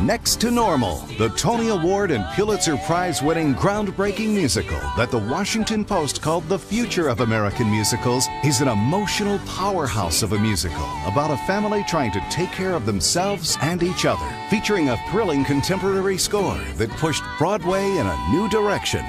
Next to Normal, the Tony Award and Pulitzer Prize winning groundbreaking musical that the Washington Post called the future of American musicals, is an emotional powerhouse of a musical about a family trying to take care of themselves and each other, featuring a thrilling contemporary score that pushed Broadway in a new direction.